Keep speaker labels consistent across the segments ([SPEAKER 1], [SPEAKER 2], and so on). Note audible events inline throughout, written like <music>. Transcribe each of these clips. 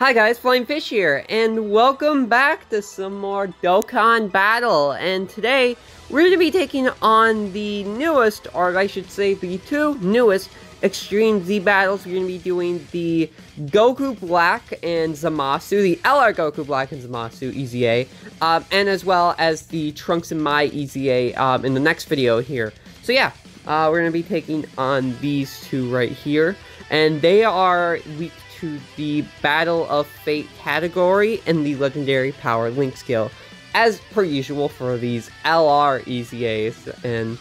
[SPEAKER 1] Hi guys, Flying Fish here, and welcome back to some more Dokkan Battle. And today, we're going to be taking on the newest, or I should say the two newest Extreme Z battles. We're going to be doing the Goku Black and Zamasu, the LR Goku Black and Zamasu EZA, um, and as well as the Trunks and Mai EZA um, in the next video here. So yeah, uh, we're going to be taking on these two right here, and they are weak to the Battle of Fate category and the Legendary Power Link skill, as per usual for these LR EZAs. And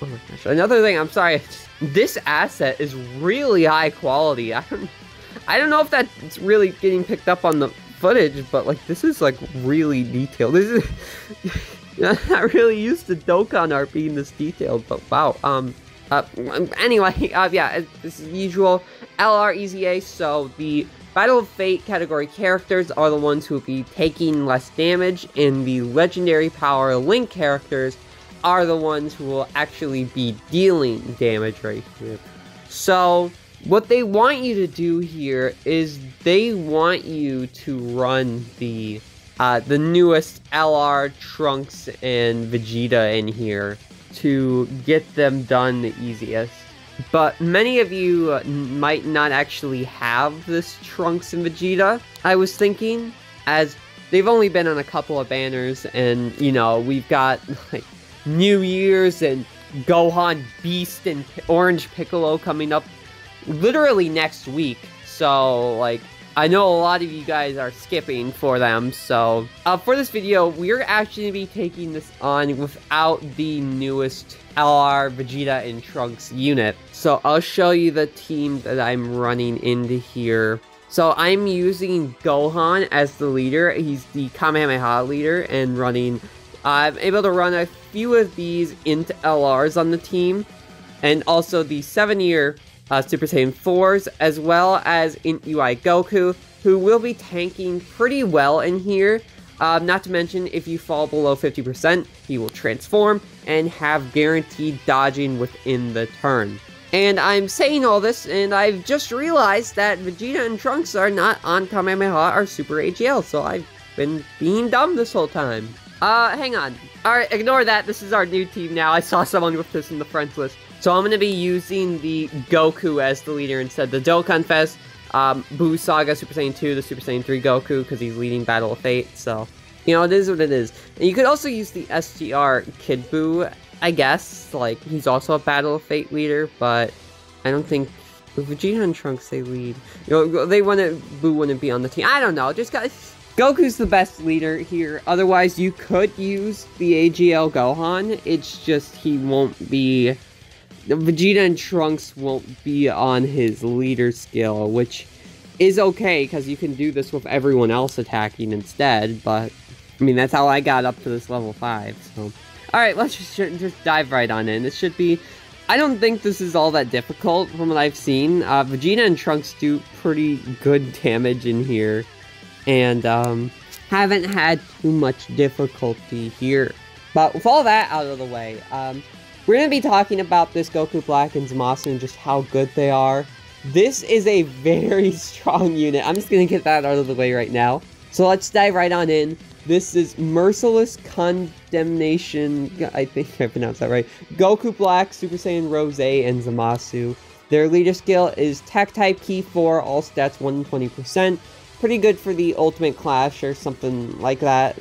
[SPEAKER 1] oh my gosh, another thing, I'm sorry, <laughs> this asset is really high quality. I don't, I don't know if that's really getting picked up on the footage, but like this is like really detailed. This is. <laughs> I'm not really used to Dokkan art being this detailed, but wow. Um, uh, anyway, <laughs> uh, yeah, as usual, LR EZA, so the Battle of Fate category characters are the ones who will be taking less damage, and the Legendary Power Link characters are the ones who will actually be dealing damage right here. So, what they want you to do here is they want you to run the uh, the newest LR Trunks and Vegeta in here to get them done the easiest. But many of you uh, might not actually have this Trunks and Vegeta, I was thinking, as they've only been on a couple of banners, and, you know, we've got, <laughs> like, New Year's and Gohan Beast and Orange Piccolo coming up literally next week. So, like, I know a lot of you guys are skipping for them, so uh, for this video, we're actually going to be taking this on without the newest LR Vegeta and Trunks unit. So I'll show you the team that I'm running into here. So I'm using Gohan as the leader. He's the Kamehameha leader and running... I'm able to run a few of these into LRs on the team. And also the 7-year uh, Super Saiyan 4s, as well as in UI Goku, who will be tanking pretty well in here. Uh, not to mention, if you fall below 50%, he will transform and have guaranteed dodging within the turn. And I'm saying all this, and I've just realized that Vegeta and Trunks are not on Kamehameha or Super AGL, so I've been being dumb this whole time. Uh, hang on. Alright, ignore that. This is our new team now. I saw someone with this in the friends list. So I'm going to be using the Goku as the leader instead. The Dokkan Fest, um, Buu Saga Super Saiyan 2, the Super Saiyan 3 Goku, because he's leading Battle of Fate, so... You know, it is what it is. And you could also use the SGR Kid Buu, I guess. Like, he's also a Battle of Fate leader, but I don't think... Vegeta and Trunks, they lead. You know, they wouldn't... Buu wouldn't be on the team. I don't know, just got... Goku's the best leader here. Otherwise, you could use the AGL Gohan. It's just he won't be Vegeta and Trunks won't be on his leader skill, which is okay, because you can do this with everyone else attacking instead, but, I mean, that's how I got up to this level 5, so... Alright, let's just, just dive right on in. This should be... I don't think this is all that difficult from what I've seen. Uh, Vegeta and Trunks do pretty good damage in here, and, um, haven't had too much difficulty here. But with all that out of the way, um, we're going to be talking about this Goku Black and Zamasu and just how good they are. This is a very <laughs> strong unit. I'm just going to get that out of the way right now. So let's dive right on in. This is Merciless Condemnation. I think I pronounced that right. Goku Black, Super Saiyan Rose, and Zamasu. Their leader skill is Tech Type Ki 4, all stats 120%. Pretty good for the Ultimate Clash or something like that.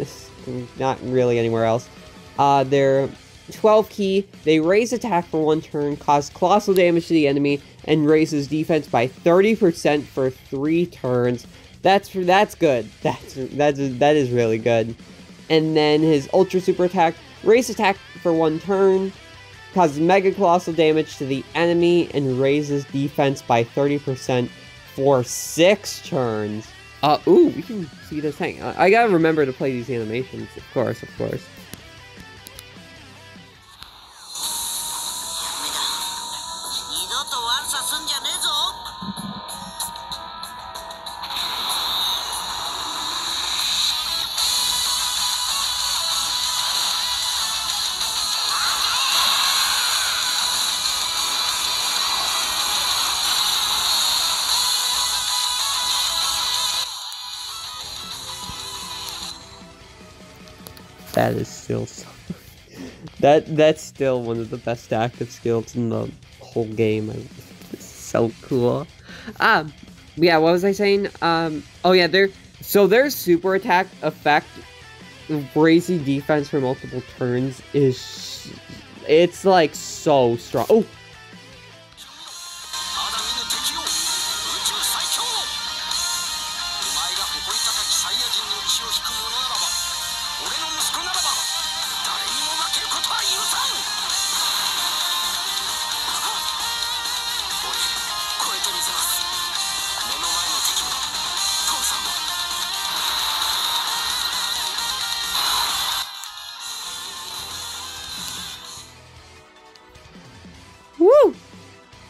[SPEAKER 1] Not really anywhere else. Uh, their 12 Ki, they raise attack for one turn, cause colossal damage to the enemy, and raises defense by 30% for three turns. That's that's good. <laughs> That's that's that is really good. And then his ultra super attack, raise attack for one turn, causes mega colossal damage to the enemy, and raises defense by 30% for six turns. Uh, ooh, we can see this thing. I gotta remember to play these animations, of course, of course. That is still so... <laughs> that that's still one of the best active skills in the whole game. It's so cool. Um, yeah, what was I saying? Um, oh yeah, There. so their super attack effect, raising defense for multiple turns is, it's like so strong. Oh.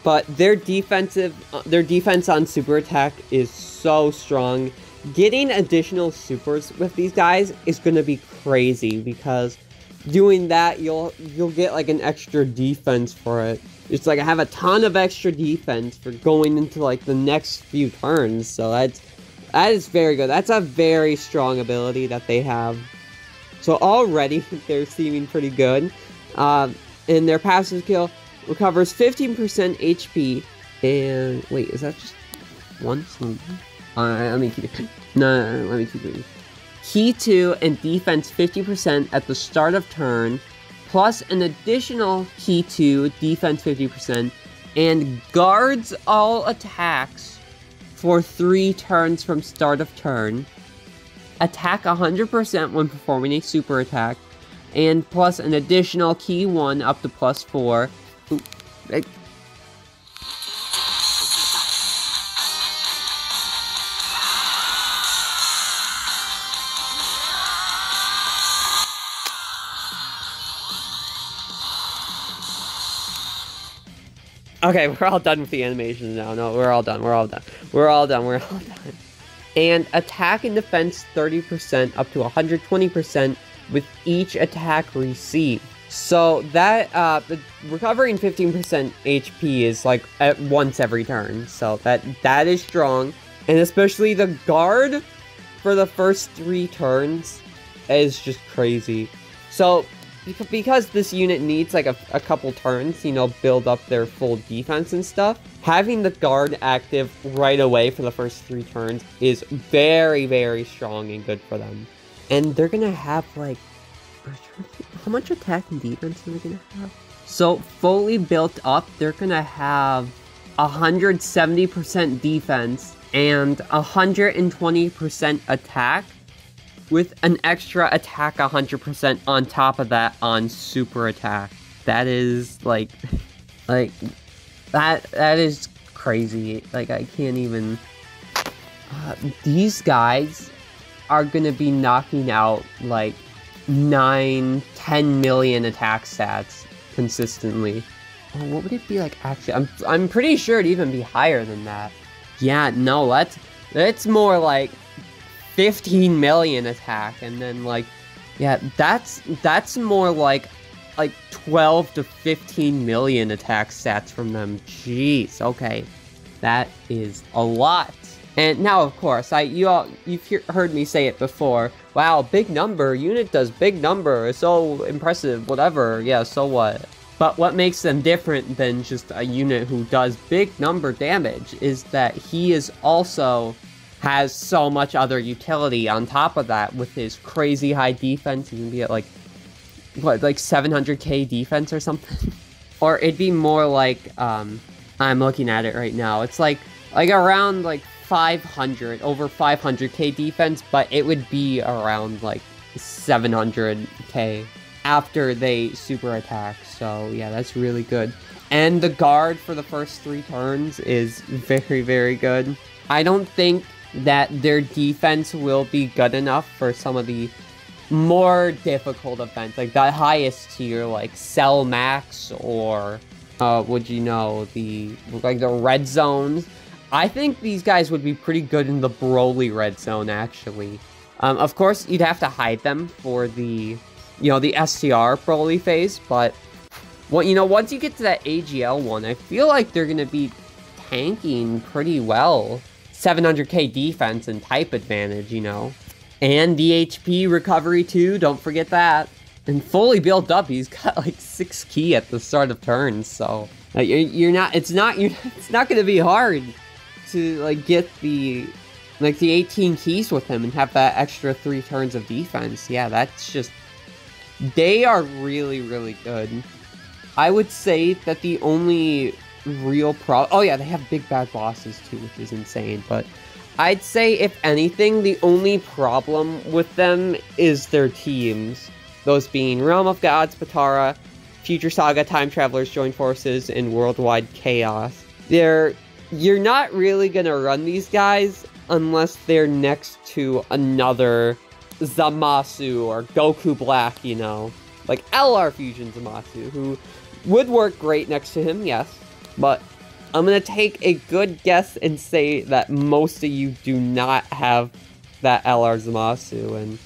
[SPEAKER 1] But their defensive, uh, their defense on super attack is so strong. Getting additional supers with these guys is gonna be crazy because doing that you'll you'll get like an extra defense for it. It's like I have a ton of extra defense for going into like the next few turns. So that's that is very good. That's a very strong ability that they have. So already <laughs> they're seeming pretty good. Uh, in their passive skill, recovers 15% HP, and wait, is that just once? Uh, let me keep it. No, no, no, let me keep it. Ki 2 and defense 50% at the start of turn, plus an additional Ki 2, defense 50%, and guards all attacks for 3 turns from start of turn. Attack 100% when performing a super attack, and plus an additional Ki 1 up to plus 4 I... Okay, we're all done with the animations now. No, we're all done. We're all done. We're all done. We're all done. And attack and defense 30% up to 120% with each attack received. So that uh, recovering 15% HP is like at once every turn. So that that is strong, and especially the guard for the first three turns is just crazy. So because this unit needs like a, a couple turns, you know, build up their full defense and stuff, having the guard active right away for the first three turns is very, very strong and good for them. And they're gonna have like how much attack and defense are they gonna have? So fully built up, they're gonna have 170% defense and 120% attack with an extra attack 100% on top of that on super attack. That is like <laughs> like that that is crazy. Like I can't even uh, these guys are going to be knocking out like 9, 10 million attack stats consistently. Oh, what would it be like actually? I'm, I'm pretty sure it'd even be higher than that. Yeah, no, that's, that's more like 15 million attack, and then like, yeah, that's, that's more like, like 12 to 15 million attack stats from them. Jeez, okay. That is a lot. And now, of course, I you all you've he heard me say it before. Wow, big number. Unit does big number. So impressive. Whatever. Yeah. So what? But what makes them different than just a unit who does big number damage is that he is also has so much other utility on top of that with his crazy high defense. He can be at like what like 700k defense or something. <laughs> or it'd be more like um I'm looking at it right now. It's like like around like 500, over 500k defense, but it would be around like 700k after they super attack. So yeah, that's really good. And the guard for the first three turns is very, very good. I don't think that their defense will be good enough for some of the more difficult events, like the highest tier, like Cell Max or, uh, would you know, the, like the red zones. I think these guys would be pretty good in the Broly red zone, actually. Um, of course, you'd have to hide them for the, you know, the STR Broly phase, but, well, you know, once you get to that AGL one, I feel like they're going to be tanking pretty well. 700k defense and type advantage, you know. And the HP recovery too, don't forget that. And fully built up, he's got like 6 Ki at the start of turns, so... You're, you're not, it's not, you're, <laughs> it's not gonna be hard to, like, get the, like, the 18 keys with him and have that extra 3 turns of defense. Yeah, that's just, they are really, really good. I would say that the only real pro- oh yeah, they have big bad bosses too, which is insane, but I'd say, if anything, the only problem with them is their teams. Those being Realm of Gods, Potara, Future Saga, Time Travelers join forces, and Worldwide Chaos. They're you're not really gonna run these guys unless they're next to another Zamasu or Goku Black, you know. Like LR Fusion Zamasu, who would work great next to him, yes. But I'm gonna take a good guess and say that most of you do not have that LR Zamasu, and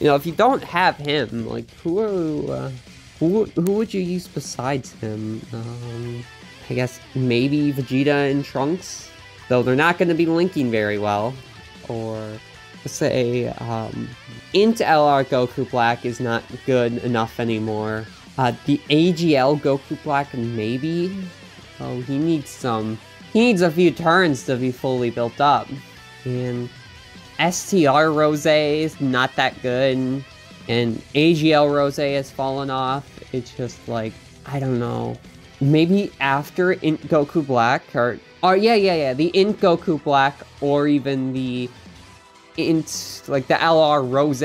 [SPEAKER 1] you know if you don't have him, like who are uh, who who would you use besides him? Um, I guess maybe Vegeta and Trunks, though they're not gonna be linking very well, or say um, Int LR Goku Black is not good enough anymore. Uh, the AGL Goku Black maybe Oh, he needs some... He needs a few turns to be fully built up. And STR Rose is not that good. And AGL Rose has fallen off. It's just like, I don't know. Maybe after Int Goku Black, or... Or, yeah, yeah, yeah, the Int Goku Black, or even the Int, like the LR Rose,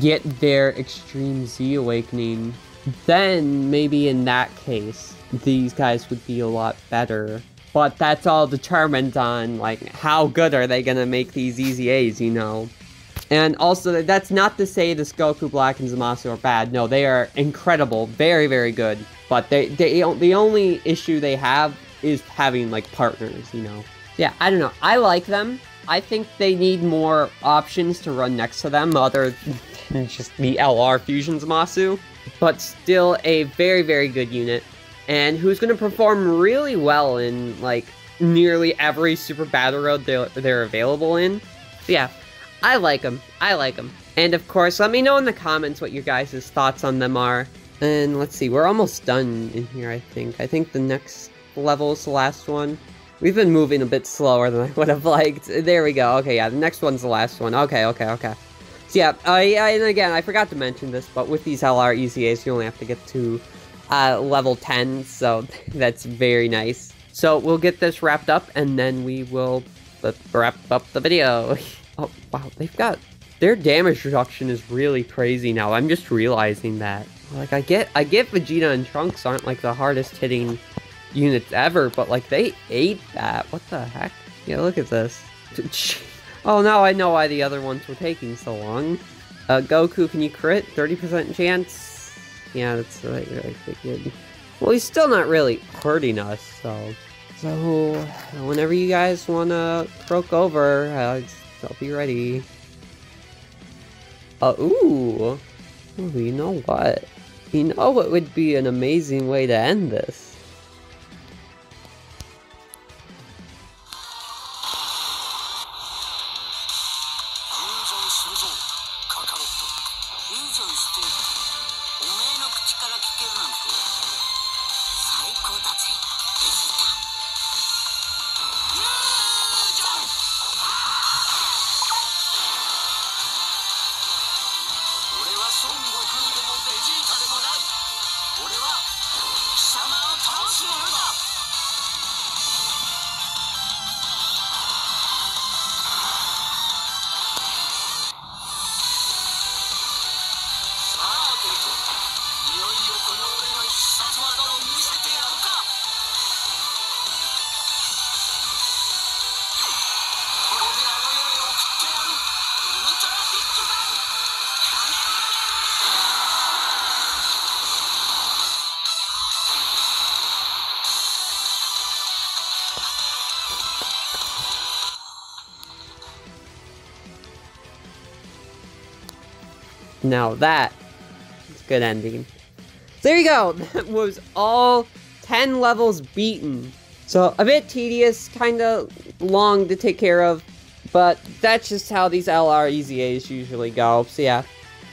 [SPEAKER 1] get their Extreme Z Awakening. Then, maybe in that case, these guys would be a lot better. But that's all determined on, like, how good are they gonna make these EZAs, you know? And also, that's not to say the Goku Black and Zamasu are bad. No, they are incredible, very, very good. But they, they, the only issue they have is having, like, partners, you know? Yeah, I don't know. I like them. I think they need more options to run next to them other than <laughs> just the LR Fusion Zamasu. But still a very, very good unit and who's going to perform really well in like nearly every super battle road they're, they're available in. So yeah, I like them. I like them. And of course, let me know in the comments what your guys' thoughts on them are. And let's see, we're almost done in here, I think. I think the next level is the last one. We've been moving a bit slower than I <laughs> would have liked. There we go. Okay, yeah, the next one's the last one. Okay, okay, okay. So yeah, uh, yeah, and again, I forgot to mention this, but with these LR EZAs, you only have to get to uh, level 10, so <laughs> that's very nice. So we'll get this wrapped up, and then we will wrap up the video. <laughs> oh, wow, they've got... Their damage reduction is really crazy now. I'm just realizing that. Like, I get I get Vegeta and Trunks aren't, like, the hardest hitting units ever, but, like, they ate that. What the heck? Yeah, look at this. <laughs> Oh, now I know why the other ones were taking so long. Uh, Goku, can you crit? 30% chance? Yeah, that's I figured. Well, he's still not really hurting us, so... So, whenever you guys want to croak over, uh, I'll be ready. Uh, ooh! Ooh, you know what? You know what would be an amazing way to end this? Now that is good ending. There you go. <laughs> That was all 10 levels beaten. So a bit tedious, kind of long to take care of, But that's just how these LR EZAs usually go. So yeah.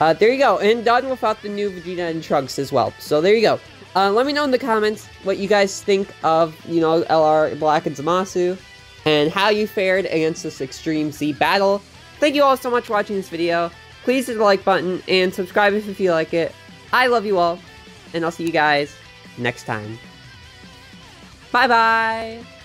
[SPEAKER 1] Uh, there you go. And done without the new Vegeta and Trunks as well. So there you go. Uh, let me know in the comments what you guys think of, you know, LR Black and Zamasu. And how you fared against this Extreme Z battle. Thank you all so much for watching this video. Please hit the like button and subscribe if you feel like it. I love you all. And I'll see you guys next time. Bye-bye.